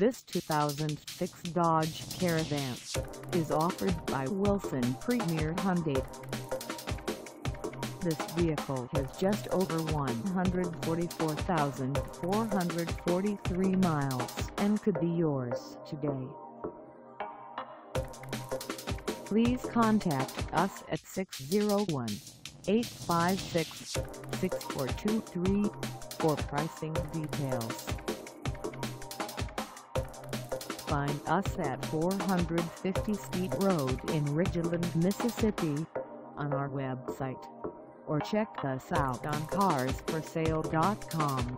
This 2006 Dodge Caravan is offered by Wilson Premier Hyundai. This vehicle has just over 144,443 miles and could be yours today. Please contact us at 601-856-6423 for pricing details. Find us at 450 Steed Road in Ridgeland, Mississippi on our website or check us out on carsforsale.com.